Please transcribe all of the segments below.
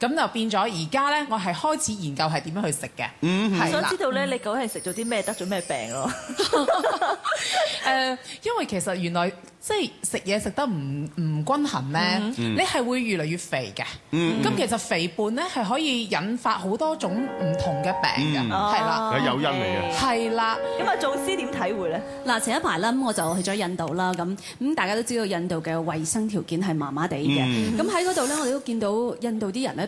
咁就變咗而家咧，我係開始研究係點樣去食嘅。嗯，係啦想知。道咧，你究竟係食咗啲咩，得咗咩病咯？誒，因為其實原來即係食嘢食得唔唔均衡咧，你係會越嚟越肥嘅。咁其實肥胖咧係可以引發好多種唔同嘅病嘅，哦係啦，有誘因嚟嘅。係啦。咁啊，做師點體會咧？嗱，前一排啦，咁我就去咗印度啦，咁咁大家都知道印度嘅衞生條件係麻麻地嘅，咁喺嗰度咧，我哋都見到印度啲人咧，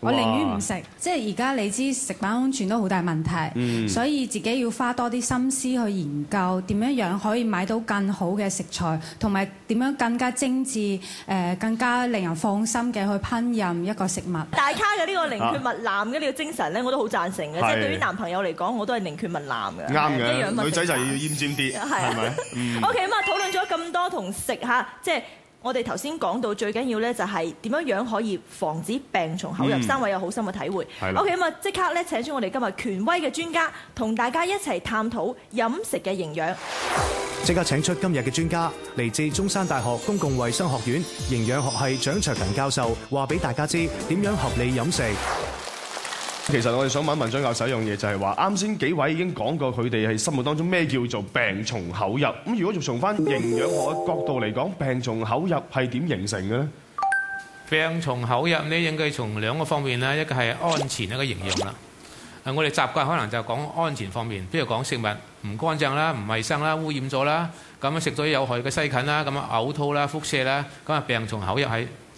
我哇寧願唔食。即係而家你知食品安全都好大問題，嗯所以自己要花多啲心思去研究點樣樣可以買到更好嘅食材，同埋點樣更加精緻、誒、更加令人放心嘅去烹飪一個食物。大卡嘅呢個寧缺勿濫嘅呢個精神咧，我都好贊成嘅。即係係對於男朋友嚟講，我都係寧缺勿濫嘅。啱嘅，物女仔就要食奄尖啲，係咪？嗯 O K，咁啊，討論咗咁多同食嚇，即係我哋頭先講到最緊要咧，就係點樣樣可以防止病從口入。嗯三位有好深嘅體會。係啦 O K，咁啊，即刻咧請出我哋今日權威嘅專家，同大家一齊探討飲食嘅營養。即刻請出今日嘅專家，嚟自中山大學公共衛生學院營養學系蔣卓勤教授，話俾大家知點樣合理飲食。其實我哋想問問張教授一樣嘢，就係話啱先幾位已經講過佢哋係心目當中咩叫做病從口入。咁如果從翻營養學嘅角度嚟講，病從口入係點形成嘅咧？病從口入呢，應該從兩個方面啦，一個係安全，一個營養啦。我哋習慣可能就講安全方面，譬如講食物唔乾淨啦、唔衞生啦、污染咗啦，咁樣食咗有害嘅細菌啦，咁啊嘔吐啦、腹瀉啦，咁啊病從口入係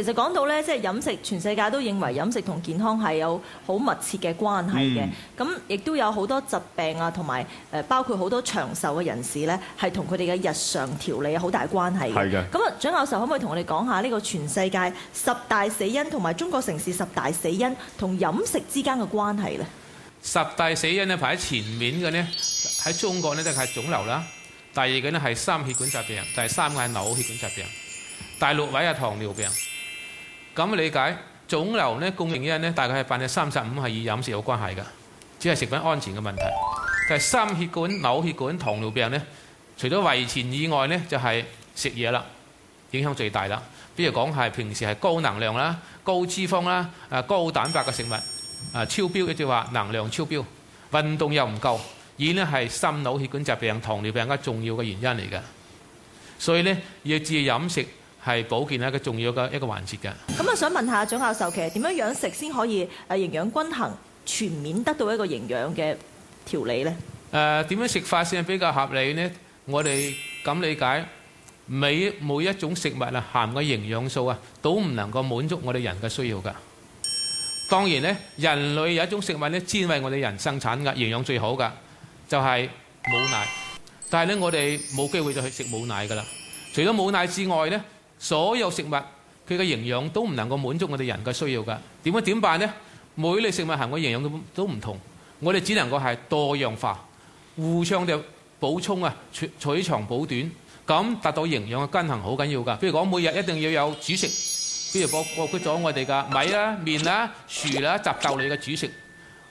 其實講到咧，即係飲食，全世界都認為飲食同健康係有好密切嘅關係嘅。咁亦、都有好多疾病啊，同埋誒包括好多長壽嘅人士咧，係同佢哋嘅日常調理有好大關係係嘅咁啊，蔣教授可唔可以同我哋講下呢個全世界十大死因同埋中國城市十大死因同飲食之間嘅關係咧？十大死因咧排喺前面嘅呢，喺中國呢，就係腫瘤啦，第二個呢係心血管疾病，第三個係腦血管疾病，第六位係糖尿病。咁理解腫瘤咧，共同原因呢，大概係百分之三十五係與飲食有關係㗎，只係食品安全嘅問題。但係心血管、腦血管、糖尿病呢，除咗遺傳以外呢，就係食嘢啦，影響最大啦。比如講係平時係高能量啦、高脂肪啦、誒高蛋白嘅食物。啊超標，亦即係話能量超標，運動又唔夠，而呢係心腦血管疾病、糖尿病更加重要嘅原因嚟嘅。所以呢，要注意飲食係保健一個重要嘅一個環節嘅。咁啊，想問下蔣教授，其實點樣樣食先可以誒營養均衡、全面得到一個營養嘅調理呢？誒點樣食法先係比較合理呢？我哋咁理解，每每一種食物啊含嘅營養素啊，都唔能夠滿足我哋人嘅需要㗎。當然咧，人類有一種食物咧，專為我哋人生產嘅營養最好㗎，就係母奶。但係咧，我哋冇機會再去食母奶㗎啦。除咗母奶之外咧，所有食物佢嘅營養都唔能夠滿足我哋人嘅需要㗎。點樣點辦呢？每類食物含嘅營養都都唔同，我哋只能夠係多樣化，互相嘅補充啊，取取長補短，咁達到營養嘅均衡好緊要㗎。譬如講，每日一定要有主食，譬如包包括咗我哋嘅米啦、麵啦、薯啦、雜豆類嘅主食，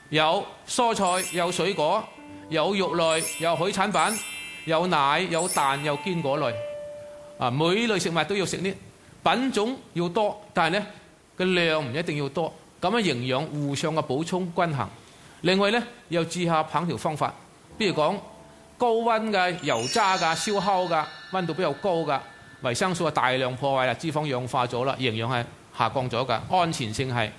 有蔬菜、有水果、有肉類、有海產品、有奶、有蛋、有堅果類。啊，每類食物都要食啲，品種要多，但係呢個量唔一定要多，咁樣營養互相嘅補充均衡。另外呢，又注下烹調方法，比如講高溫嘅油炸嘅、燒烤嘅，溫度比較高嘅，維生素啊大量破壞啦，脂肪氧化咗啦，營養係下降咗㗎，安全性係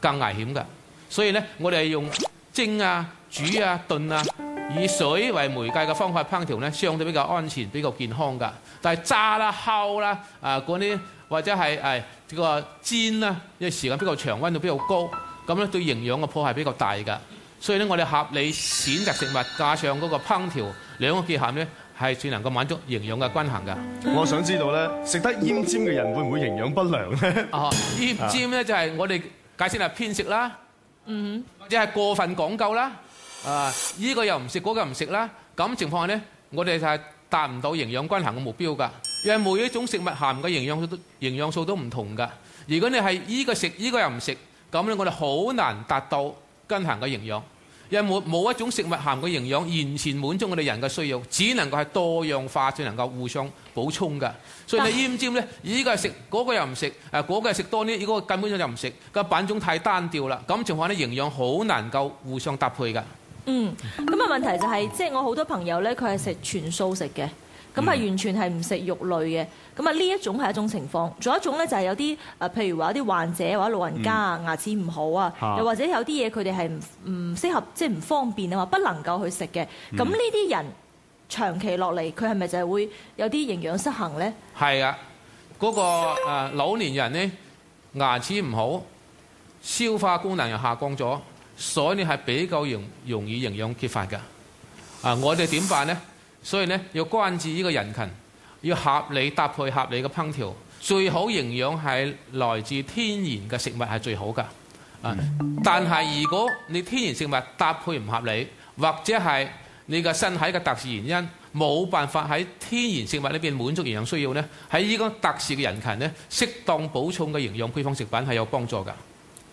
更危險㗎。所以呢，我哋係用蒸啊、煮啊、燉啊，以水為媒介嘅方法烹調呢，相對比較安全、比較健康㗎。但係炸啦、烤啦、啊嗰啲或者係誒呢個煎啦，因為時間比較長、温度比較高，咁咧對營養嘅破壞比較大㗎。所以咧，我哋合理選擇食物，加上嗰個烹調兩個結合咧，係最能夠滿足營養嘅均衡㗎。我想知道咧，食得奄尖嘅人會唔會營養不良咧？啊，奄尖咧就係我哋解釋係偏食啦，嗯，或者係過分講究啦，啊，依個又唔食，嗰個又唔食啦，咁情況下咧，我哋就係達唔到營養均衡嘅目標㗎。因為每一種食物含嘅營養素都營養素都唔同㗎。如果你係依個食，依個又唔食，咁咧我哋好難達到均衡嘅營養。因為冇冇一種食物含嘅營養完全滿足我哋人嘅需要，只能夠係多樣化，先能夠互相補充㗎。所以你奄尖咧，依個係食，嗰個又唔食，誒嗰個係食多啲，依個根本上就唔食，個品種太單調啦。咁情況咧，營養好難夠互相搭配㗎。嗯，咁啊問題就係、即係我好多朋友咧，佢係食全素食嘅，咁係完全係唔食肉類嘅。咁啊呢一種係一種情況，仲有一種咧就係有啲誒，譬如話有啲患者或者老人家啊，牙齒唔好啊，又或者有啲嘢佢哋係唔唔適合，即係唔方便啊嘛，不能夠去食嘅。咁呢啲人長期落嚟，佢係咪就係會有啲營養失衡咧？係啊，嗰、個、呃、老年人呢，牙齒唔好，消化功能又下降咗，所以你係比較容容易營養缺乏㗎。啊，我哋點辦呢？所以呢，要關注呢個人群，要合理搭配合理嘅烹調，最好營養係來自天然嘅食物係最好㗎。啊，但係如果你天然食物搭配唔合理，或者係你嘅身體嘅特殊原因，冇辦法喺天然食物裏邊滿足營養需要呢，喺呢個特殊嘅人群呢，適當補充嘅營養配方食品係有幫助㗎。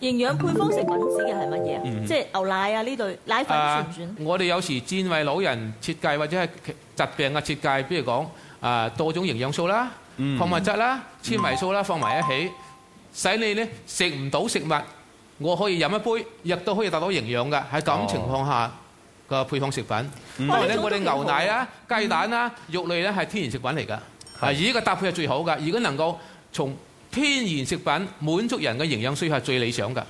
營養配方食品指嘅係乜嘢啊？即係牛奶啊呢類奶粉算唔算？啊我哋有時專為老人設計或者係疾病嘅設計，比如講啊多種營養素啦、礦物質啦、纖維素啦放埋一起，使你呢食唔到食物，我可以飲一杯，亦都可以達到營養嘅。喺咁情況下嘅配方食品，因為咧我哋牛奶啦、雞蛋啦、肉類咧係天然食品嚟㗎，啊而呢個搭配係最好㗎。如果能夠從天然食品滿足人嘅營養需要係最理想㗎。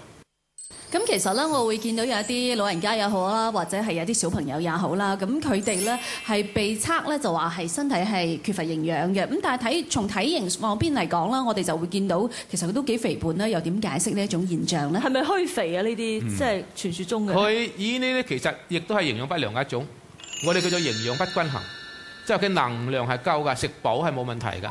咁其實咧，我會見到有一啲老人家也好啦，或者係有啲小朋友也好啦，咁佢哋咧係被測咧就話係身體係缺乏營養嘅。咁但係睇從體型方面嚟講啦，我哋就會見到其實佢都幾肥胖啦。又點解釋呢一種現象咧？係咪虛肥啊？呢啲即係傳説中嘅。佢以呢啲其實亦都係營養不良嘅一種，我哋叫做營養不均衡，即係佢能量係夠㗎，食飽係冇問題㗎，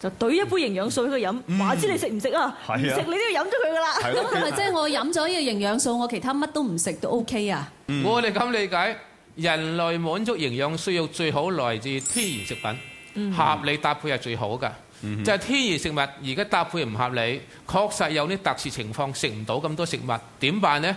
就懟一杯營養素俾佢飲，話知你食唔食啊？唔食你都要飲咗佢噶啦。咁係咪即係我飲咗呢個營養素，我其他乜都唔食都 OK 啊？我哋咁理解，人類滿足營養需要最好來自天然食品，合理搭配係最好㗎。就係天然食物而家搭配唔合理，確實有啲特殊情況食唔到咁多食物，點辦呢？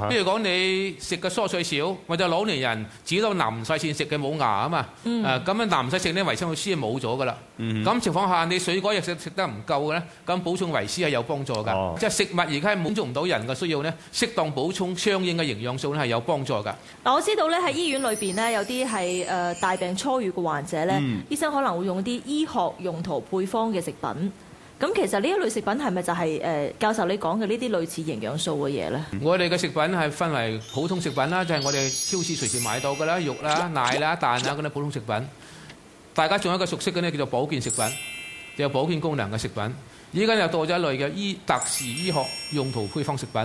哈譬如講你食嘅蔬菜少，或者老年人只到南細線食嘅冇牙啊嘛，誒咁樣南細食呢維生素 C 係冇咗㗎啦。咁情況下你水果又食食得唔夠嘅咧，咁補充維 C 係有幫助㗎。哦即係食物而家係滿足唔到人嘅需要咧，適當補充相應嘅營養素咧係有幫助㗎。嗱，我知道咧喺醫院裏邊咧有啲係誒大病初愈嘅患者咧，嗯醫生可能會用啲醫學用途配方嘅食品。咁其實呢一類食品係咪就係、誒、教授你講嘅呢啲類似營養素嘅嘢咧？我哋嘅食品係分為普通食品啦，就係、我哋超市隨時買到嘅啦，肉啦、奶啦、蛋啦嗰啲普通食品。大家仲有一個熟悉嘅呢，叫做保健食品，有保健功能嘅食品。依家又到咗一類嘅醫特殊醫學用途配方食品。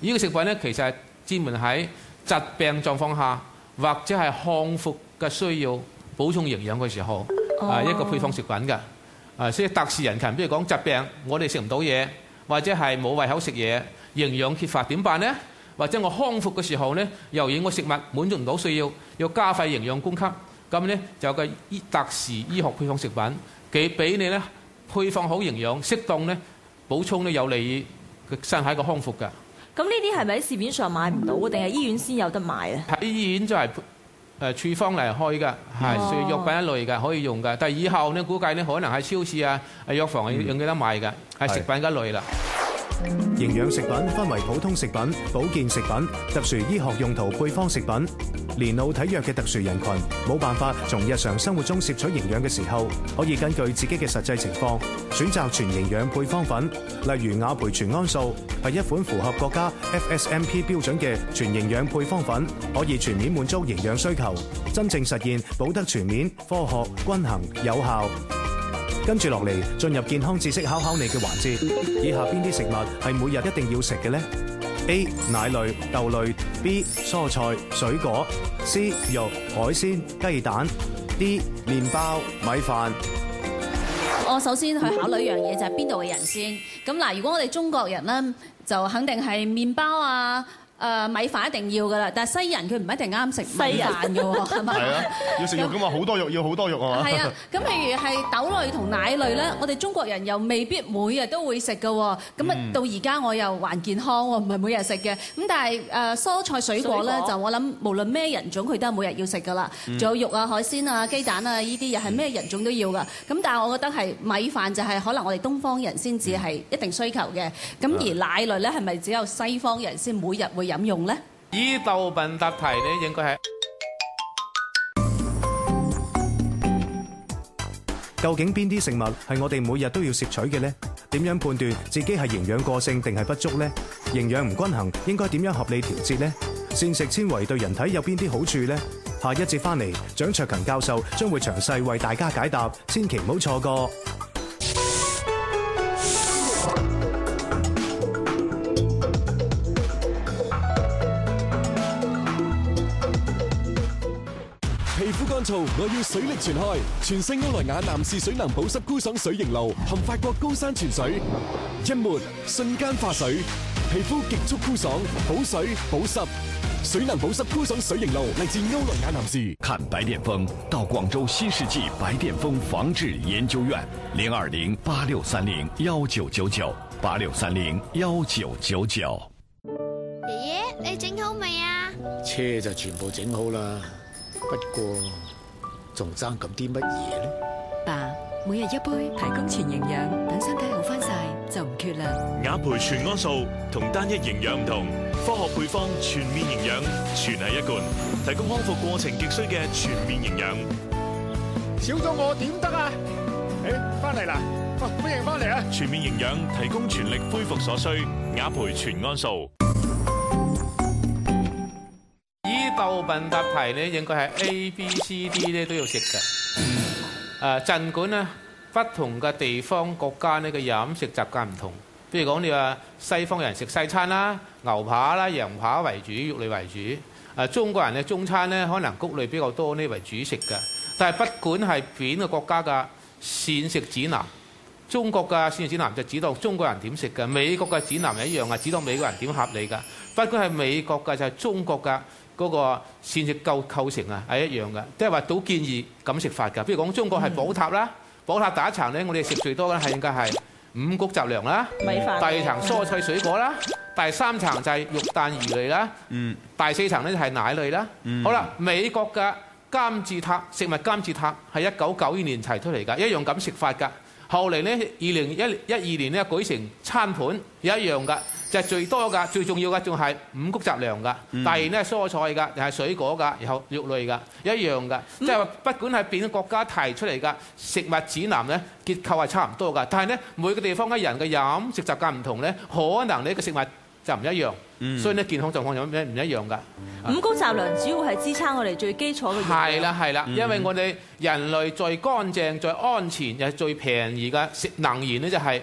呢、個食品呢，其實係專門喺疾病狀況下或者係康復嘅需要補充營養嘅時候，啊、一個配方食品㗎。啊，所以特殊人群，譬如講疾病，我哋食唔到嘢，或者係冇胃口食嘢，營養缺乏點辦呢？或者我康復嘅時候呢，由於我食物滿足唔到需要，要加快營養供給，咁呢，就有個醫特殊醫學配方食品，佢俾你呢配方好營養，適當呢補充呢有利於個身體嘅康復㗎。咁呢啲係咪喺市面上買唔到嘅，定係醫院先有得賣啊？喺醫院就係誒處方嚟開㗎，係藥品一類㗎，可以用㗎。但係以後呢，估計呢可能喺超市啊、藥房用得賣㗎，係食品一類啦。營養食品分為普通食品、保健食品、特殊醫學用途配方食品。年老體弱嘅特殊人群冇辦法從日常生活中攝取營養嘅時候，可以根據自己嘅實際情況選擇全營養配方粉，例如雅培全安素係一款符合國家 FSMP 標準嘅全營養配方粉，可以全面滿足營養需求，真正實現保得全面、科學、均衡、有效。跟住落嚟，進入健康知識考考你嘅環節。以下邊啲食物係每日一定要食嘅呢 a 奶類、豆類；B 蔬菜、水果；C 肉、海鮮、雞蛋；D 麵包、米飯。我首先去考慮一樣嘢就係邊度嘅人先。咁嗱，如果我哋中國人咧，就肯定係麵包啊。誒米飯一定要噶啦，但係西人佢唔一定啱食米飯嘅喎，係咪？係啊，要食肉噶嘛，好多肉要好多肉啊嘛。係啊，咁譬如係豆類同奶類咧，我哋中國人又未必每日都會食嘅喎。咁啊，到而家我又還健康喎，唔係每日食嘅。咁但係誒蔬菜水果咧，果就我諗無論咩人種佢都係每日要食噶啦。仲有肉啊、海鮮啊、雞蛋啊，呢啲又係咩人種都要噶。咁但係我覺得係米飯就係可能我哋東方人先至係一定需求嘅。咁而奶類咧係咪只有西方人先每日會飲用咧？以豆品答題呢，應該係究竟邊啲食物係我哋每日都要攝取嘅呢？點樣判斷自己係營養過剩定係不足呢？營養唔均衡應該點樣合理調節呢？膳食纖維對人體有邊啲好處呢？下一節翻嚟，蔣卓勤教授將會詳細為大家解答，千祈唔好錯過。乾燥，我要水力全開，全新歐萊雅男士水能保濕孤爽水凝露，含法國高山泉水，一抹瞬間化水，皮膚極速孤爽，保水保濕，水能保濕孤爽水凝露，嚟自歐萊雅男士。看白癜风到廣州新世紀白癜风防治研究院，零二零八六三零幺九九九八六三零幺九九九。爺爺，你整好未啊？車就全部整好啦，不過仲爭咁啲乜嘢咧？爸，每日一杯，提供全營養，等身體好翻晒就唔缺啦。雅培全安素同單一營養唔同，科學配方全面營養，全係一罐，提供康復過程極需嘅全面營養。少咗我點得啊？誒，翻嚟啦！哇，歡迎翻嚟啊！全面營養提供全力恢復所需，雅培全安素。以豆品答題呢，應該係 A、B、C、D 咧都要食嘅。誒，儘管呢不同嘅地方國家呢嘅飲食習慣唔同，譬如講你話西方人食西餐啦，牛扒啦、羊扒為主，肉類為主。誒，中國人嘅中餐呢可能谷類比較多呢為主食嘅。但係不管係邊個國家嘅膳食指南，中國嘅膳食指南就指導中國人點食嘅，美國嘅指南一樣啊，指導美國人點合理㗎。不管係美國嘅就係中國嘅嗰個膳食構構成啊係一樣嘅，即係話都建議咁食法㗎。譬如講中國係寶塔啦，寶塔第一層咧，我哋食最多嘅係應該係五穀雜糧啦，第二層蔬菜水果啦，第三層就係肉蛋魚類啦，嗯，第四層咧就係奶類啦。嗯好啦，美國嘅金字塔食物金字塔係一九九二年提出嚟㗎，一樣咁食法㗎。後嚟咧，二零一一二年咧舉成餐盤，一樣㗎，就係、最多㗎，最重要嘅仲係五穀雜糧㗎。嗯第二咧蔬菜㗎，又係水果㗎，然後肉類㗎，一樣㗎。即係話不管係邊個國家提出嚟㗎食物指南咧，結構係差唔多㗎。但係咧每個地方嘅人嘅飲食習慣唔同咧，可能你嘅食物就唔一樣，嗯所以咧健康狀況有咩唔一樣㗎。五穀雜糧主要係支撐我哋最基礎嘅係啦係啦，嗯因為我哋人類最乾淨、最安全又係最便宜嘅食能源咧，就係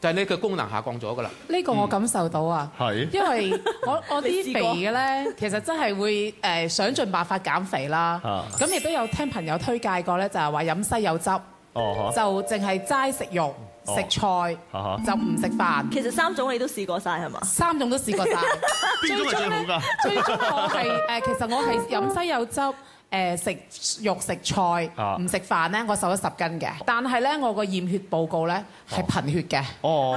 就係你嘅功能下降咗㗎啦。呢個我感受到啊，係因為我 我啲肥嘅咧，其實真係會誒、呃想盡辦法減肥啦。啊咁亦都有聽朋友推介過咧，就係話飲西柚汁，哦就淨係齋食肉、哦食菜，就唔食飯。其實三種你都試過晒係嘛？三種都試過晒。邊種係最好㗎？最終我係誒、呃其實我係飲西柚汁。誒、食肉食菜啊唔食飯咧，我瘦咗十斤嘅。但係咧，我個驗血報告咧係貧血嘅。哦，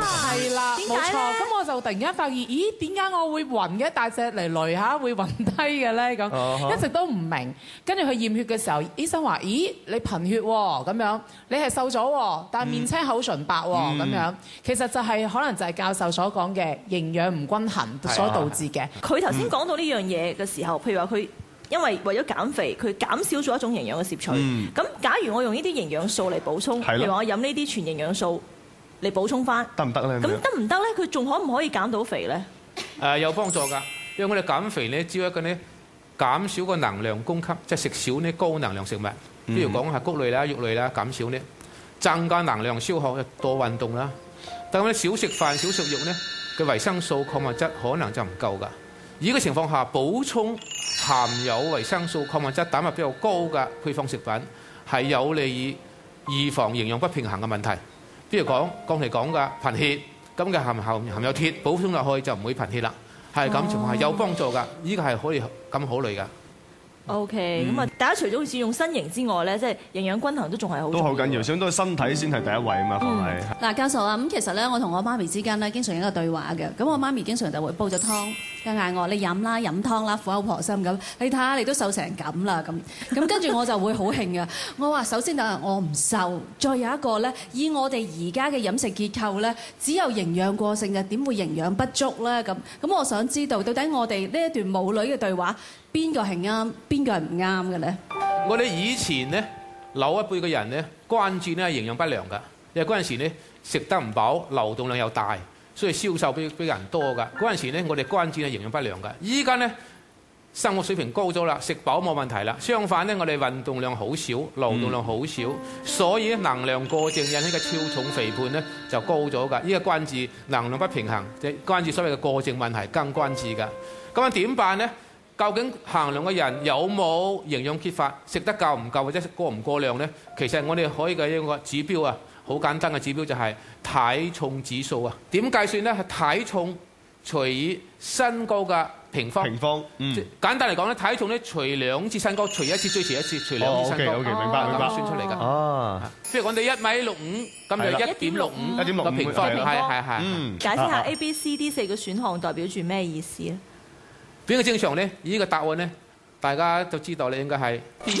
係啦，冇錯。咁我就突然間發現，咦？點解我會暈嘅？大隻嚟累下會暈低嘅咧？咁一直都唔明。跟住去驗血嘅時候，醫生話：咦，你貧血喎，咁樣你係瘦咗喎，但係面青口唇白喎，咁樣其實就係可能就係教授所講嘅營養唔均衡所導致嘅。佢頭先講到呢樣嘢嘅時候，譬如話佢因為為咗減肥，佢減少咗一種營養嘅攝取。嗯咁、假如我用呢啲營養素嚟補充，譬如話我飲呢啲全營養素嚟補充翻，得唔得咧？咁得唔得咧？佢仲可唔可以減到肥咧？誒、有幫助㗎，因為我哋減肥咧，只要一個咧減少個能量供給，即係食少呢高能量食物，譬如講係谷類啦、肉類啦，減少呢，增加能量消耗，多運動啦。但係我哋少食飯、少食肉呢，嘅維生素、礦物質可能就唔夠㗎。而呢個情況下，補充含有維生素、礦物質、蛋白比較高嘅配方食品，係有利於預防營養不平衡嘅問題。譬如講剛才講嘅貧血，咁嘅含含含有鐵，補充落去就唔會貧血啦。係咁情況係有幫助㗎，呢個係可以咁考慮㗎。OK，咁啊、大家除咗好似用身形之外咧，即係營養均衡都仲係好都好緊要，想都係身體先係第一位啊嘛，放係。嗱，教授啊，咁其實咧，我同我媽咪之間咧，經常有一個對話嘅。咁我媽咪經常就會煲咗湯，就嗌我你飲啦，飲湯啦，苦口婆心咁。你睇下你都瘦成咁啦，咁咁跟住我就會好興嘅。我話首先就係我唔瘦，再有一個咧，以我哋而家嘅飲食結構咧，只有營養過剩就點會營養不足咧？咁咁我想知道，到底我哋呢一段母女嘅對話，邊個係啱，邊個係唔啱嘅咧？我哋以前呢，老一輩嘅人呢，關注呢係營養不良㗎，因為嗰陣時呢食得唔飽，流動量又大，所以銷售比比人多㗎。嗰陣時呢，我哋關注係營養不良㗎。依家呢，生活水平高咗啦，食飽冇問題啦。相反呢，我哋運動量好少，勞動量好少，所以能量過剩引起嘅超重肥胖呢就高咗㗎。依個關注能量不平衡，即係關注所謂嘅過剩問題，更關注㗎。咁啊點辦呢？究竟衡量嘅人有冇營養缺乏，食得夠唔夠或者過唔過量呢？其實我哋可以嘅一個指標啊，好簡單嘅指標就係體重指數啊。點計算呢？係體重除以身高嘅平方。平方，嗯。簡單嚟講咧，體重咧除兩次身高，除一次追遲一次，除兩哦次身高。，OK，OK，明白明白咁算出嚟㗎。哦，譬如講你一米六五，咁就一點六五1.65個平方，係啦係係係。嗯解釋下啊 A、B、C、D 四個選項代表住咩意思咧？邊個正常呢？呢個答案呢，大家都知道你應該係 B，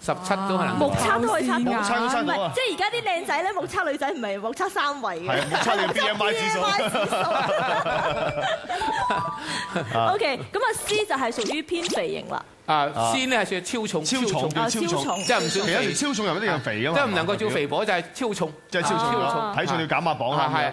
十七都可能目測都可以測到，目測都測即係而家啲靚仔咧，目測女仔唔係目測三圍嘅，目測你嘅 BMI 指數。OK，咁啊 C 就係屬於偏肥型啦。啊，C 呢係算超重，超重叫超重，即係唔算其實有時超重又唔一定係肥啊嘛，即係唔能夠叫肥婆，就係超重，即係超重。啦體重。要減下磅啦係係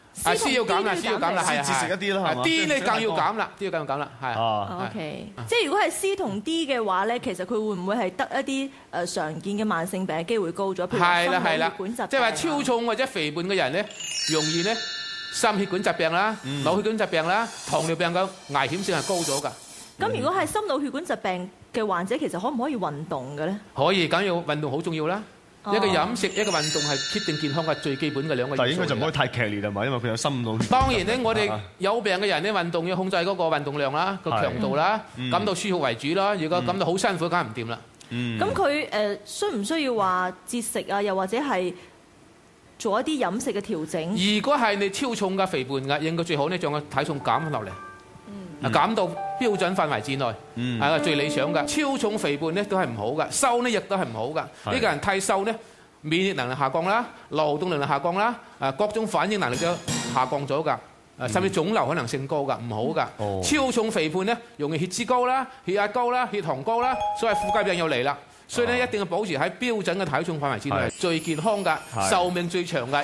啊，C 要減啦，C 要減啦，係啊，節食一啲啦係嘛，D 咧更要減啦，D 要更要減啦，係。哦。OK，即係如果係 C 同 D 嘅話咧，其實佢會唔會係得一啲誒常見嘅慢性病嘅機會高咗？譬如係啦係啦。心血管疾病啊，即係話超重或者肥胖嘅人咧，容易咧心血管疾病啦、腦血管疾病啦、糖尿病嘅危險性係高咗㗎。咁如果係心腦血管疾病嘅患者，其實可唔可以運動嘅咧？可以，梗要運動好重要啦。哦一個飲食，一個運動係決定健康嘅最基本嘅兩個但係應該就唔可以太劇烈係嘛，因為佢有心腦血當然咧，我哋 啊有病嘅人咧，運動要控制嗰個運動量啦、個係強度啦，嗯感到舒服為主啦。如果感到好辛苦，梗係唔掂啦。嗯咁佢誒需唔需要話節食啊？又或者係做一啲飲食嘅調整？如果係你超重嘅肥胖嘅，應該最好呢將個體重減翻落嚟，啊減到標準範圍之內，係啊最理想嘅。超重肥胖咧都係唔好嘅，瘦呢亦都係唔好嘅。呢個人太瘦咧，免疫能力下降啦，勞動能力下降啦，誒各種反應能力都下降咗㗎。誒甚至腫瘤可能性高㗎，唔好㗎。哦超重肥胖咧，容易血脂高啦、血壓高啦、血糖高啦，所謂副甲病又嚟啦。所以咧，一定要保持喺標準嘅體重範圍之內，最健康㗎，係壽命最長㗎。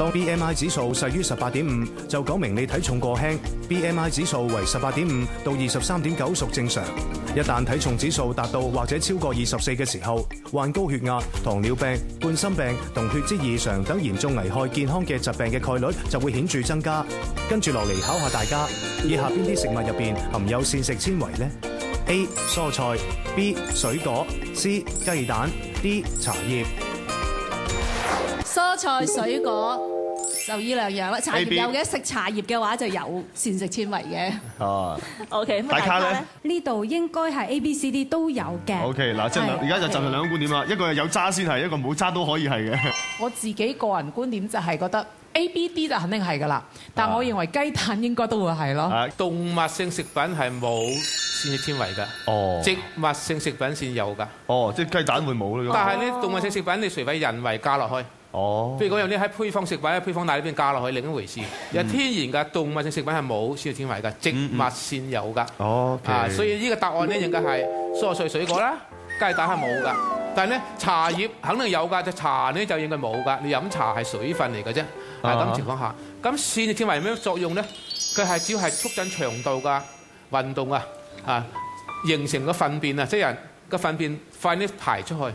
當 BMI 指數細於十八點五，就講明你體重過輕；BMI 指數為十八點五到二十三點九屬正常。一旦體重指數達到或者超過二十四嘅時候，患高血壓、糖尿病、冠心病同血脂異常等嚴重危害健康嘅疾病嘅概率就會顯著增加。跟住落嚟考下大家，以下邊啲食物入邊含有膳食纖維呢 a 蔬菜，B 水果，C 雞蛋，D 茶葉。蔬菜水果就呢兩樣啦，茶葉有嘅，食茶葉嘅話就有膳食纖維嘅。哦 OK，咁大家咧呢度應該係 A、B、C、D 都有嘅。，OK 嗱，即係而家就就係兩個觀點啦，一個係有渣先係，一個冇渣都可以係嘅。我自己個人觀點就係覺得 A、B、D 就肯定係㗎啦，但我認為雞蛋應該都會係咯。動物性食品係冇膳食纖維㗎，哦植物性食品先有㗎。哦，即係雞蛋會冇咯。但係咧，動物性食品你除非人為加落去。哦，譬如講有啲喺配方食品、喺配方奶裏邊加落去另一回事。有天然嘅動物性食品係冇膳食纖維㗎，植物先有㗎。哦啊，所以呢個答案咧應該係蔬菜水果啦，雞蛋係冇㗎。但係咧茶葉肯定有㗎，隻茶咧就應該冇㗎。你飲茶係水分嚟嘅啫。係啊咁情況下，咁膳食纖維有咩作用咧？佢係主要係促進腸道嘅運動啊，啊形成個糞便啊，即係人個糞便快啲排出去。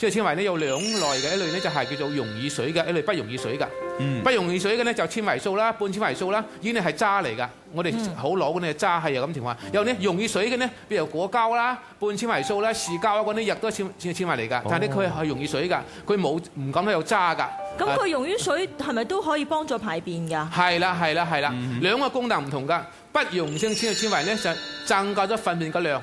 膳食纖維咧有兩類嘅，一類咧就係叫做溶液水嘅，一類不溶易水嘅。嗯不溶易水嘅咧就纖維素啦、半纖維素啦，呢啲係渣嚟㗎。我哋好攞嗰啲係渣係有咁情況。有啲溶液水嘅咧，譬如果膠啦、半纖維素啦、視膠啊嗰啲亦都係纖纖纖維嚟㗎。但係咧佢係溶液水㗎，佢冇唔敢得有渣㗎。啊咁佢溶於水係咪都可以幫助排便㗎？係啦係啦係啦，兩個功能唔同㗎。不溶性纖纖維咧就增加咗糞便嘅量，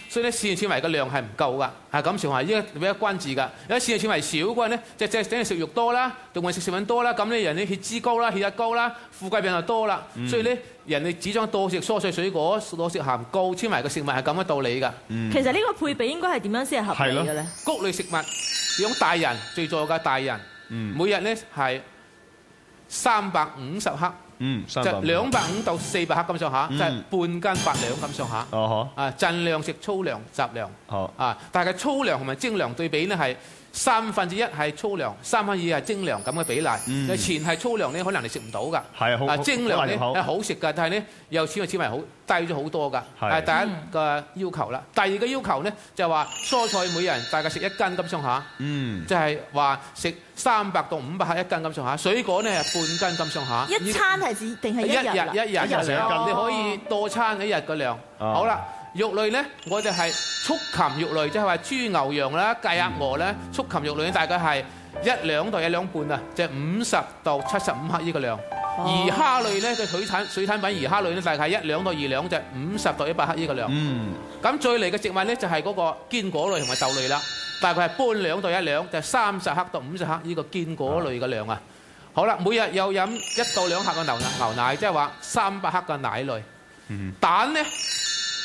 所以咧膳食纖維嘅量係唔夠㗎，係咁情況下依家比較關注㗎。有啲膳食纖維少嘅話咧，即即係等於食肉多啦，同埋食食品多啦，咁咧人哋血脂高啦、血壓高啦、富貴病就多啦，嗯所以咧人哋只想多食蔬菜水果，多食鹹高纖維嘅食物係咁嘅道理㗎。其實呢個配比應該係點樣先係合理嘅咧？谷類食物，養大人最助嘅大人，每日咧係三百五十克嗯，就350兩百五到四百克咁上下，嗯即係半斤八兩咁上下。哦啊，儘量食粗糧雜糧。好啊，但係粗糧同埋精糧對比呢係三分之一係粗糧，三分之二係精糧咁嘅比例。嗯你前係粗糧咧，可能你食唔到㗎。啊，係啊好好精糧呢好難入口係好食㗎，但係咧又纖維纖維好低咗好多㗎。係係第一個要求啦。第二個要求咧，就係話蔬菜每人大概食一斤咁上下。嗯，即係話食三百到五百克一斤咁上下，水果咧係半斤咁上下。一餐係指定係一日一日一日你可以多餐一日嘅量。哦好啦，肉類呢，我哋係畜禽肉類，即係話豬牛羊啦、雞鴨鵝咧，畜禽肉類呢大概係一兩到一兩半啊，即係五十到七十五克呢個量。而蝦類呢，佢水產水產品而蝦類呢，大概係一兩到二兩，就係五十到一百克呢個量。嗯，咁最嚟嘅植物呢，就係嗰個堅果類同埋豆類啦，大概係半兩到一兩，就係三十克到五十克呢個堅果類嘅量啊。好啦，每日又飲一到兩克嘅牛奶，牛奶即係話三百克嘅奶類。蛋呢，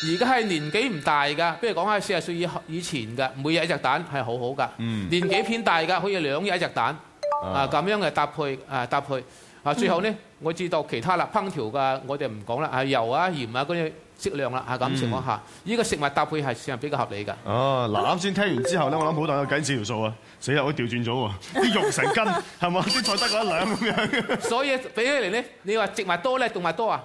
而家係年紀唔大㗎，不如講下四十歲以以前㗎，每日一隻蛋係好好㗎。嗯年紀偏大㗎，可以兩日一隻蛋。啊，咁樣嘅搭配啊搭配啊，最後呢，我知道其他啦，烹調㗎我哋唔講啦，啊油啊鹽啊嗰啲適量啦，啊咁情況下，呢個食物搭配係算係比較合理㗎。哦，嗱，啱先聽完之後咧，我諗好大個計少條數啊，死啦，我調轉咗喎，啲肉成斤係嘛，啲菜得嗰一兩咁樣。所以比起嚟咧，你話植物多咧，動物多啊？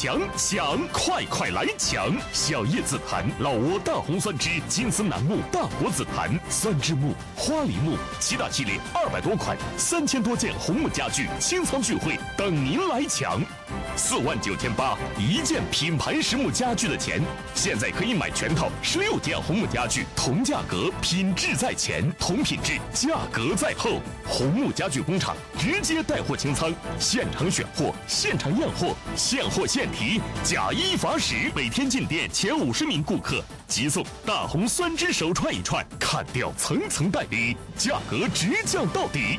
抢抢，快快来抢！小叶紫檀、老挝大红酸枝、金丝楠木、大果紫檀、酸枝木、花梨木，七大系列二百多款，三千多件红木家具清仓聚会，等您来抢！四万九千八一件品牌实木家具的钱，现在可以买全套十六件红木家具，同价格，品质在前，同品质，价格在后。红木家具工厂直接带货清仓，现场选货，现场验货，现货现提，假一罚十。每天进店前五十名顾客即送大红酸枝手串一串，砍掉层层代理，价格直降到底。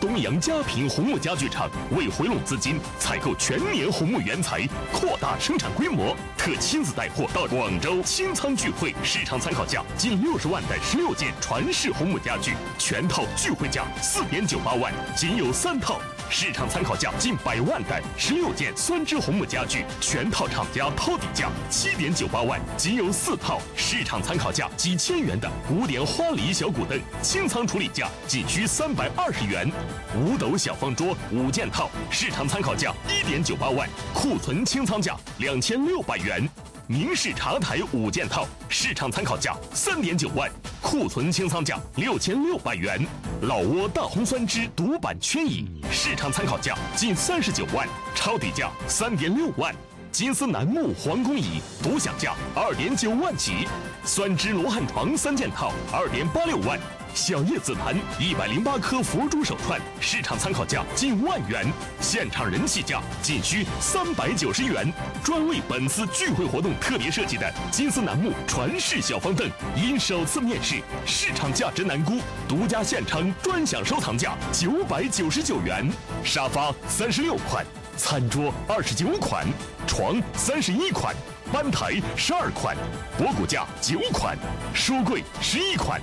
东阳嘉平红木家具厂为回笼资金，采购全年红木原材，扩大生产规模，特亲自带货到广州清仓聚会，市场参考价近六十万的十六件传世红木家具，全套聚会价四点九八万，仅有三套。市场参考价近百万的十六件酸枝红木家具，全套厂家掏底价七点九八万，仅有四套。市场参考价几千元的古典花梨小古凳，清仓处理价仅需三百二十元。五斗小方桌五件套，市场参考价一点九八万，库存清仓价两千六百元。明式茶台五件套，市场参考价三点九万，库存清仓价六千六百元。老挝大红酸枝独板圈椅，市场参考价近三十九万，抄底价三点六万。金丝楠木皇宫椅独享价二点九万起，酸枝罗汉床三件套二点八六万。小叶紫檀一百零八颗佛珠手串，市场参考价近万元，现场人气价仅需三百九十元。专为本次聚会活动特别设计的金丝楠木传世小方凳，因首次面世，市场价值难估，独家现场专享收藏价九百九十九元。沙发三十六款，餐桌二十九款，床三十一款。班台十二款，博古架九款，书柜十一款，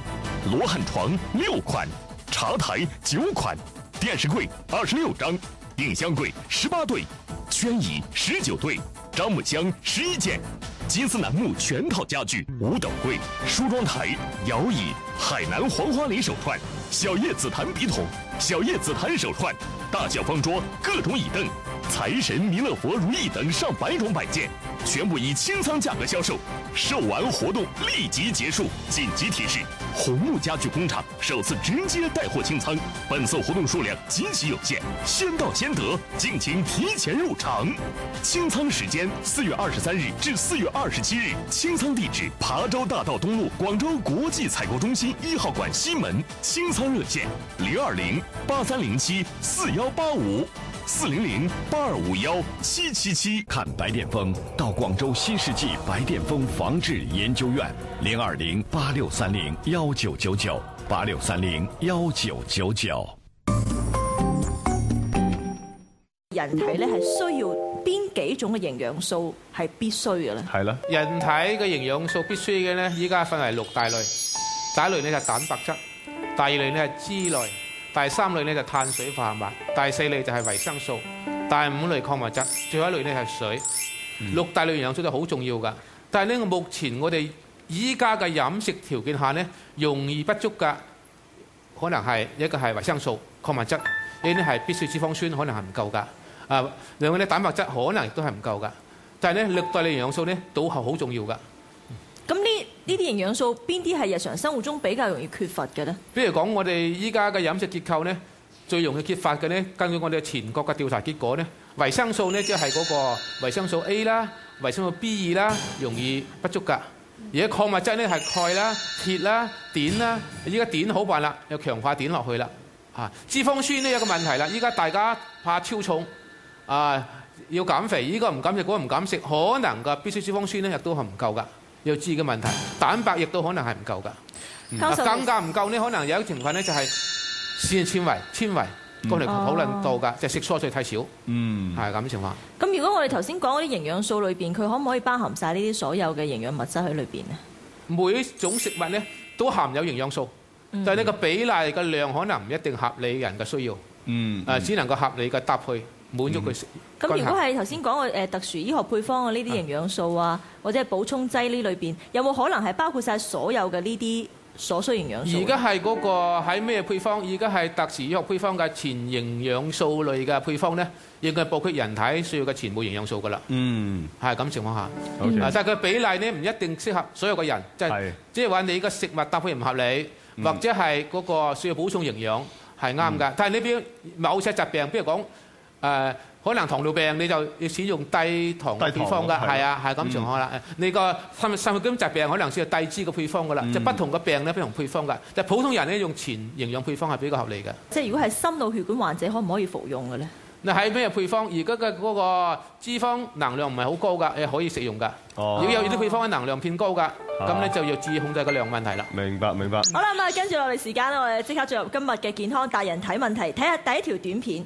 罗汉床六款，茶台九款，电视柜二十六张，冰箱柜十八对，圈椅十九对，樟木箱十一件，金丝楠木全套家具，五斗柜、梳妆台、摇椅、海南黄花梨手串、小叶紫檀笔筒、小叶紫檀手串、大小方桌、各种椅凳、财神弥勒佛如意等上百种摆件。全部以清仓价格销售。售完活动立即结束。紧急提示：红木家具工厂首次直接带货清仓，本次活动数量极其有限，先到先得，敬请提前入场。清仓时间：四月二十三日至四月二十七日。清仓地址：琶洲大道东路广州国际采购中心一号馆西门。清仓热线：零二零八三零七四幺八五。四零零八二五幺七七七，看白癜风到广州新世纪白癜风防治研究院，零二零八六三零幺九九九八六三零幺九九九。人体咧系需要边几种嘅营养素系必须嘅咧？系啦，人体嘅营养素必须嘅咧，依家分为六大类。第一类咧就係蛋白质，第二类咧系脂類，第三類咧就碳水化合物，第四類就係維生素，第五類礦物質，最後一類咧係水。六大類營養素都好重要㗎。但係呢，目前我哋依家嘅飲食條件下呢，容易不足㗎，可能係一個係維生素、礦物質，呢啲係必須脂肪酸，可能係唔夠㗎。啊，另外咧蛋白質可能亦都係唔夠㗎。但係咧六大類營養素咧都係好重要㗎。咁呢呢啲營養素邊啲係日常生活中比較容易缺乏嘅咧？比如講，我哋依家嘅飲食結構呢，最容易缺乏嘅呢，根據我哋全國嘅調查結果呢，維生素呢，即係嗰個維生素 A 啦、維生素 B 二啦，容易不足㗎。而家礦物質呢，係鈣啦、鐵啦、碘啦，依家碘好辦啦，又強化碘落去啦。啊，脂肪酸呢有個問題啦，依家大家怕超重，啊要減肥，依個唔減食，嗰個唔減食，可能㗎必須脂肪酸呢亦都係唔夠㗎。要知嘅問題，蛋白亦都可能係唔夠㗎。教授更加唔夠呢，可能有一情況呢就係膳纖維、纖維，過嚟討論到㗎，即係食蔬菜太少，嗯，係咁嘅情況。咁如果我哋頭先講嗰啲營養素裏邊，佢可唔可以包含晒呢啲所有嘅營養物質喺裏邊咧？每一種食物咧都含有營養素，嗯。但係呢個比例嘅量可能唔一定合理人嘅需要，嗯，誒只能夠合理嘅搭配滿足佢食。咁如果係頭先講嘅誒特殊醫學配方嘅呢啲營養素啊，或者係補充劑呢裏邊，有冇可能係包括晒所有嘅呢啲所需營養素？而家係嗰個喺咩配方？而家係特殊醫學配方嘅全營養素類嘅配方呢，應該包括人體需要嘅全部營養素噶啦。嗯，係咁情況下但係佢比例呢唔一定適合所有嘅人，即係即係話你嘅食物搭配唔合理，嗯或者係嗰個需要補充營養係啱㗎。但係呢邊某些疾病，譬如講誒、呃可能糖尿病你就要使用低糖嘅配方㗎，係啊，係咁嗯情況啦。你個心心血管疾病可能需要低脂嘅配方㗎啦，嗯即係不同嘅病咧不同配方㗎。但係普通人咧用全營養配方係比較合理嘅。即係如果係心腦血管患者，可唔可以服用嘅咧？你喺咩配方？而家嘅嗰個脂肪能量唔係好高㗎，誒可以食用㗎。哦如果有啲配方嘅能量偏高㗎，咁咧就要注意控制個量問題啦。明白明白。好啦，咁啊，跟住落嚟時間咧，我哋即刻進入今日嘅健康大人睇問題，睇下第一條短片。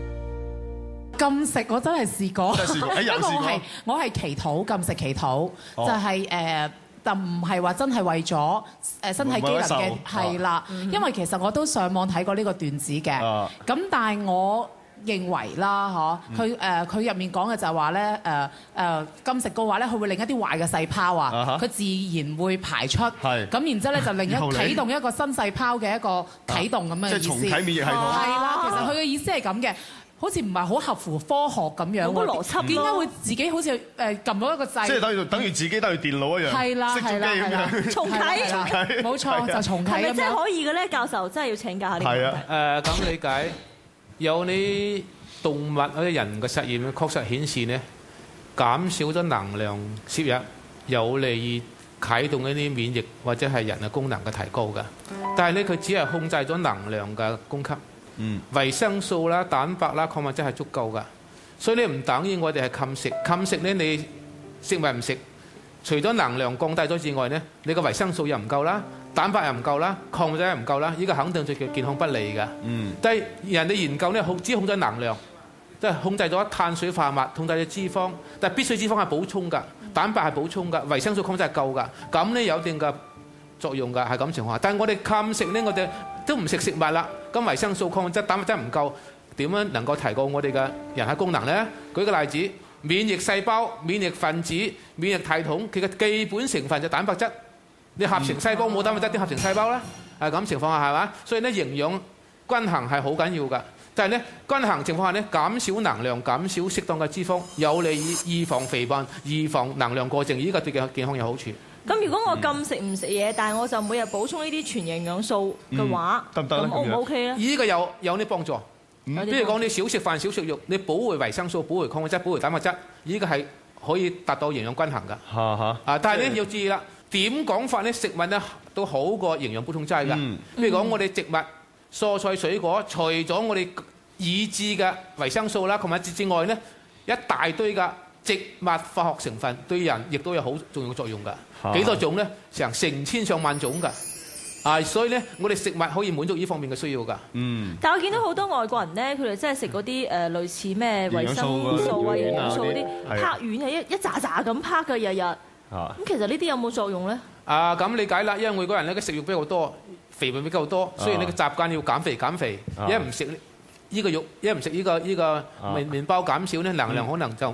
禁食我真係試過，真係試過？哎不過？我係我係祈禱禁食祈禱，哦。就係、誒。就唔係話真係為咗誒身體機能嘅係啦，因為其實我都上網睇過呢個段子嘅。啊。咁但係我認為啦，嗯。嗬，佢誒佢入面講嘅就係話咧誒誒禁食嘅話咧，佢會令一啲壞嘅細胞啊佢自然會排出。係。咁然之後咧就令一啟動一個新細胞嘅一個啟動咁嘅意思。即係重啟免疫系統。係啦，其實佢嘅意思係咁嘅。好似唔係好合乎科學咁樣喎，冇乜邏輯。咯點解會自己好似誒撳到一個掣？即係等於等於自己等於電腦一樣，係啦熄咗係啦機咁係啦。樣，重啟？重啟。冇錯就重啟係咪真係。可以嘅咧？教授真係要請教下呢個問題係啊。誒咁理解，有啲動物或者人嘅實驗確實顯示呢，減少咗能量攝入，有利於啟動一啲免疫或者係人嘅功能嘅提高嘅。但係呢，佢只係控制咗能量嘅供給，嗯，維生素啦、蛋白啦、礦物質係足夠噶。所以你唔等於我哋係禁食，禁食呢，你食物唔食，除咗能量降低咗之外呢，你個維生素又唔夠啦，蛋白又唔夠啦，礦物質又唔夠啦，呢個肯定對佢健康不利噶。嗯，但係人哋研究呢，控只控制能量，即係控制咗碳水化合物，控制咗脂肪，但係必須脂肪係補充㗎，蛋白係補充㗎，維生素礦物質係夠㗎，咁呢有一定嘅作用㗎，係咁情況下。但係我哋禁食呢，我哋都唔食食物啦，咁維生素、礦物質、蛋白質唔夠，點樣能夠提高我哋嘅人體功能呢？舉個例子，免疫細胞、免疫分子、免疫系統，佢嘅基本成分就蛋白質。你合成細胞冇蛋白質，點合成細胞咧？係咁情況下係嘛？所以咧營養均衡係好緊要㗎。但係咧均衡情況下咧，減少能量，減少適當嘅脂肪，有利於預防肥胖、預防能量過剩，呢、個對健康有好處。咁如果我禁食唔食嘢，但係我就每日補充呢啲全營養素嘅話，得唔得咧咁 O 唔 OK 咧？呢個有有啲幫助。比如講你少食飯少食肉，你補回維生素、補回礦物質、補回蛋白質，呢個係可以達到營養均衡㗎。嚇嚇。啊！但係咧要注意啦，點講法咧？食物咧都好過營養補充劑㗎。譬如講我哋植物、蔬菜、水果，除咗我哋已知嘅維生素啦、礦物質之外咧，一大堆嘅植物化學成分對人亦都有好重要嘅作用㗎。嚇幾多種咧？成成千上萬種㗎。啊，所以咧，我哋食物可以滿足呢方面嘅需要㗎。嗯。但我見到好多外國人咧，佢哋真係食嗰啲誒類似咩維生素啊、營養素嗰啲拍丸係一一紮紮咁拍嘅日日。啊咁其實呢啲有冇作用咧？啊，咁理解啦，因為每個人咧嘅食肉比較多，肥胖比較多，所以你嘅習慣要減肥減肥，啊一唔食呢個肉，一唔食呢個呢個麵麵包減少咧，能量可能就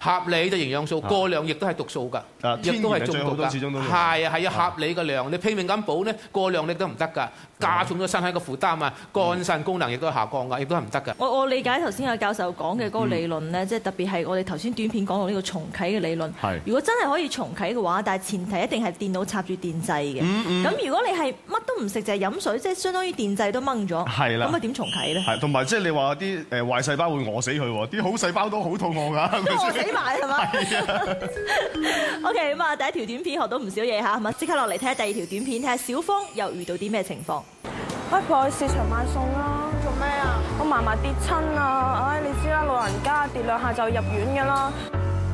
合理嘅營養素，過量亦都係毒素㗎，亦都係中毒㗎。係最好都始終都係係啊係要合理嘅量，你拼命咁補咧，過量你都唔得㗎，加重咗身體嘅負擔啊，肝腎功能亦都係下降㗎，亦都係唔得㗎。我我理解頭先阿教授講嘅嗰個理論咧，即係特別係我哋頭先短片講到呢個重啟嘅理論。係如果真係可以重啟嘅話，但係前提一定係電腦插住電掣嘅。咁、如果你係乜都唔食，就係飲水，即係相當於電掣都掹咗。係啦咁啊點重啟咧？係，同埋即係你話啲誒壞細胞會餓死佢喎，啲好細胞都好肚餓㗎。埋係嘛。OK，咁啊第一條短片學到唔少嘢嚇，係嘛？即刻落嚟睇下第二條短片，睇下小芳又遇到啲咩情況。喂，陪我去市場買餸啦！做咩啊？我嫲嫲跌親啊！唉，你知啦，老人家跌兩下就入院㗎啦。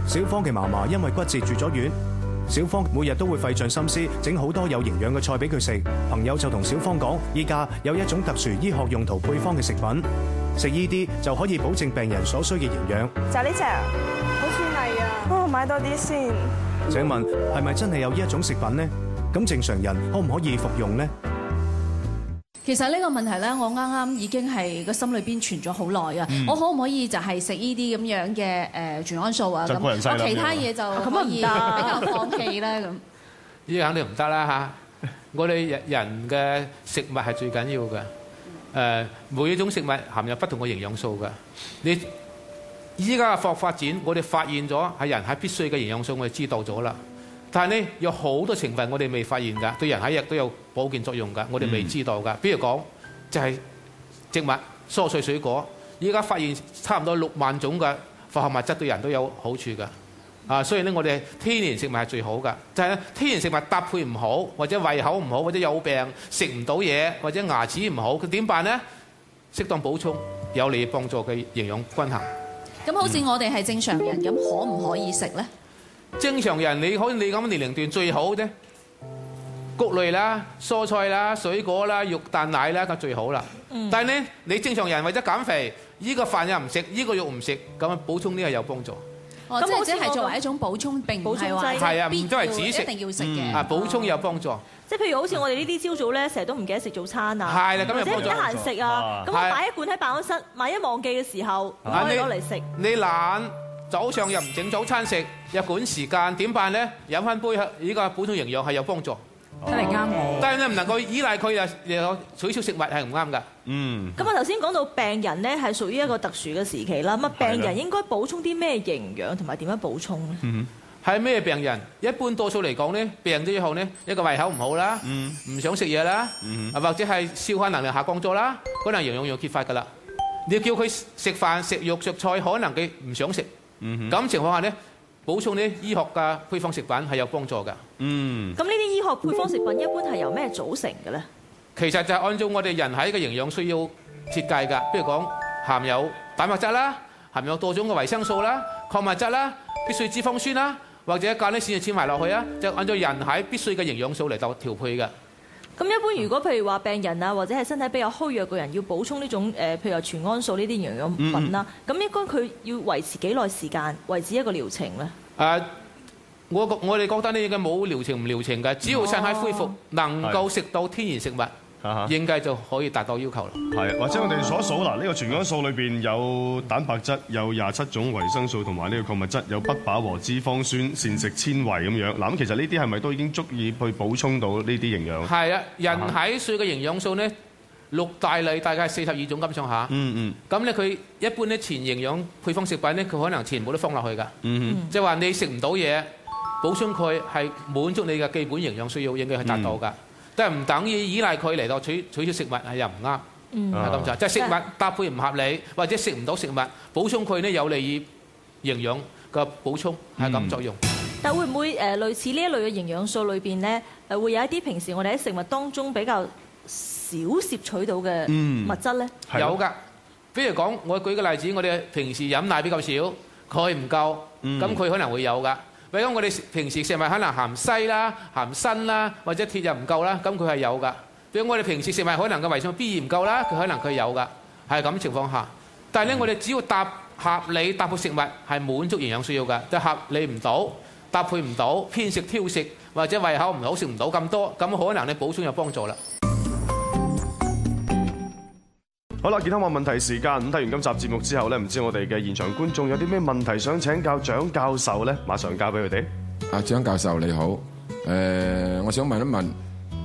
小芳嘅嫲嫲因為骨折住咗院，小芳每日都會費盡心思整好多有營養嘅菜俾佢食。朋友就同小芳講，依家有一種特殊醫學用途配方嘅食品，食呢啲就可以保證病人所需嘅營養。就呢隻啊，好似係啊。哦，買多啲先。請問係咪真係有呢一種食品呢？咁正常人可唔可以服用呢？其實呢個問題咧，我啱啱已經係個心裏邊存咗好耐啊！嗯我可唔可以就係食呢啲咁樣嘅誒全安素啊？咁我其他嘢就可以比得較放棄咧咁。呢個肯定唔得啦嚇！我哋人人嘅食物係最緊要嘅。誒，每一種食物含有不同嘅營養素嘅。你依家嘅科學發展，我哋發現咗係人喺必須嘅營養素，我哋知道咗啦。但係呢，有好多成分我哋未發現㗎，對人喺亦都有保健作用㗎，我哋未知道㗎。比如講，就係植物、蔬菜、水果，依家發現差唔多六萬種嘅化學物質對人都有好處㗎。啊，所以咧，我哋天然食物係最好㗎。就係咧，天然食物搭配唔好，或者胃口唔好，或者有病食唔到嘢，或者牙齒唔好，佢點辦呢？適當補充，有利幫助嘅營養均衡。咁好似我哋係正常人咁，可唔可以食咧？正常人你可以你咁嘅年齡段最好啫，谷類啦、蔬菜啦、水果啦、肉蛋奶啦，咁最好啦。嗯但係呢，你正常人為咗減肥，呢、個飯又唔食，呢、個肉唔食，咁樣補充呢個有幫助。哦，咁即係只係好似我作為一種補充，並唔係話係啊，唔都係只食，一定要食嘅。啊，補充有幫助。即係譬如好似我哋呢啲朝早咧，成日都唔記得食早餐啊，係啦咁有幫助或者唔得閒食啊，咁我係擺一罐喺辦公室，萬一忘記嘅時候，攞嚟食。你懶，早上又唔整早餐食，又管時間，點辦呢？飲翻杯呢個補充營養係有幫助。真係啱我。但係你唔能夠依賴佢啊，又取消食物係唔啱㗎。嗯。咁啊頭先講到病人咧係屬於一個特殊嘅時期啦，咁啊病人應該補充啲咩營養同埋點樣補充咧？嗯係咩病人？一般多數嚟講咧，病咗以後呢，一個胃口唔好啦，唔想食嘢啦，啊或者係消化能力下降咗啦，可能營養要缺乏㗎啦。你要叫佢食飯食肉食菜，可能佢唔想食。咁情況下呢，補充啲醫學嘅配方食品係有幫助㗎。嗯。咁呢啲醫學配方食品一般係由咩組成嘅咧？其實就係按照我哋人體嘅營養需要設計㗎，譬如講含有蛋白質啦，含有多種嘅維生素啦、礦物質啦、必需脂肪酸啦，或者加啲線嘅纖維落去啊，就按照人體必須嘅營養素嚟到調配嘅。咁一般如果譬如話病人啊，或者係身體比較虛弱嘅人，要補充呢種誒，譬如話全安素呢啲營養品啦，咁、應該佢要維持幾耐時間，維持一個療程咧？誒、我我哋覺得呢應該冇療程唔療程嘅，只要身體恢復，能夠食到天然食物，應該就可以達到要求啦。係，或者我哋數一數嗱，呢個全氨素裏邊有蛋白質，有廿七種維生素同埋呢個礦物質，有不飽和脂肪酸、膳食纖維咁樣。嗱，咁其實呢啲係咪都已經足以去補充到呢啲營養？係啊，人體需嘅營養素呢，六大類大概係四十二種咁上下。嗯嗯。咁咧佢一般咧前營養配方食品咧，佢可能全部都放落去㗎。嗯即係話你食唔到嘢，補充佢係滿足你嘅基本營養需要，應該係達到㗎。但係唔等於依賴佢嚟到取取消食物係又唔啱。嗯係咁就，即係食物搭配唔合理，或者食唔到食物，補充佢呢有利於營養嘅補充係咁作用。但會唔會誒類似呢一類嘅營養素裏邊咧，誒會有一啲平時我哋喺食物當中比較少攝取到嘅嗯物質咧？有㗎，比如講，我舉個例子，我哋平時飲奶比較少，佢唔夠，咁佢可能會有㗎。比如，我哋平時食物可能含硒啦、含鋅啦，或者鐵又唔夠啦，咁佢係有噶。比如我哋平時食物可能嘅維生素 B 二唔夠啦，佢可能佢有噶，係咁情況下。但係咧，我哋只要搭合理搭配食物係滿足營養需要㗎，但係合理唔到、搭配唔到、偏食挑食或者胃口唔好食唔到咁多，咁可能你補充有幫助啦。好啦，健康話問題時間。咁睇完今集節目之後咧，唔知我哋嘅現場觀眾有啲咩問題想請教蔣教授咧？馬上交俾佢哋。啊，蔣教授你好，誒、我想問一問，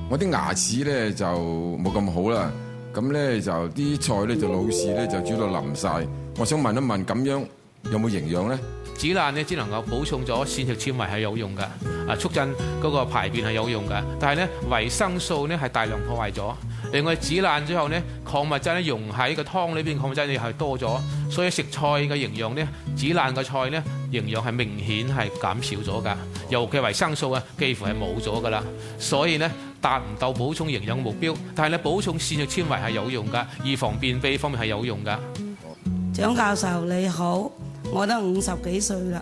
我啲牙齒咧就冇咁好啦，咁咧就啲菜咧就老是咧就煮到腍晒，我想問一問，咁樣有冇營養咧？指南咧只能夠補充咗膳食纖維係有用㗎，啊促進嗰個排便係有用㗎，但係咧維生素咧係大量破壞咗。另外煮爛之後咧，礦物質咧溶喺個湯裏邊，礦物質又係多咗，所以食菜嘅營養咧，煮爛嘅菜咧營養係明顯係減少咗㗎，尤其維生素啊幾乎係冇咗㗎啦，所以咧達唔到補充營養嘅目標。但係咧補充膳食纖維係有用㗎，預防便秘方面係有用㗎。張教授你好，我都五十幾歲啦。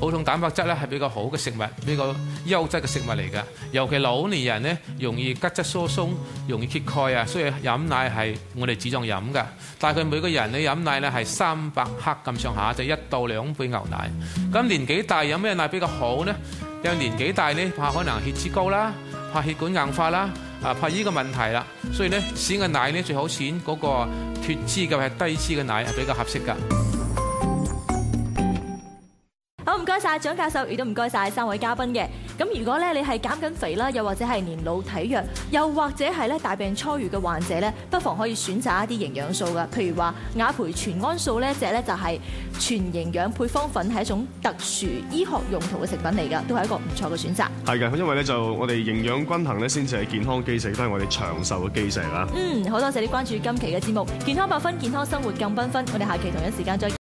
補充蛋白質咧係比較好嘅食物，比較優質嘅食物嚟㗎。尤其老年人呢，容易骨質疏鬆，容易缺鈣啊，所以飲奶係我哋主重飲㗎。大概每個人呢飲奶呢係三百克咁上下，就一到兩杯牛奶。咁年紀大飲咩奶比較好呢？有年紀大呢，怕可能血脂高啦，怕血管硬化啦。啊，怕呢個問題啦，所以咧選嘅奶咧最好選嗰個脱脂嘅係低脂嘅奶係比較合適㗎。該晒蔣教授，亦都唔該晒三位嘉賓嘅。咁如果咧你係減緊肥啦，又或者係年老體弱，又或者係咧大病初愈嘅患者咧，不妨可以選擇一啲營養素噶。譬如話雅培全安素呢一隻咧就係全營養配方粉，係一種特殊醫學用途嘅食品嚟㗎，都係一個唔錯嘅選擇。係嘅，因為咧就我哋營養均衡咧，先至係健康基石，都係我哋長壽嘅基石啦！嗯，好多謝你關注今期嘅節目《健康百分，健康生活更繽紛》。我哋下期同一時間再見。